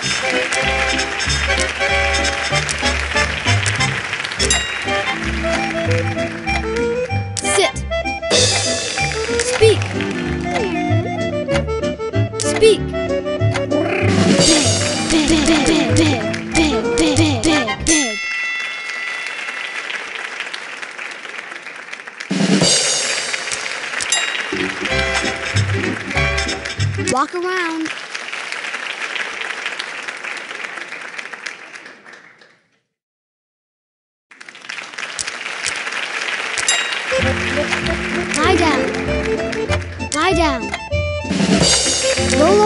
Sit. Speak. Speak. Walk around. Lie down. Lie down. Roll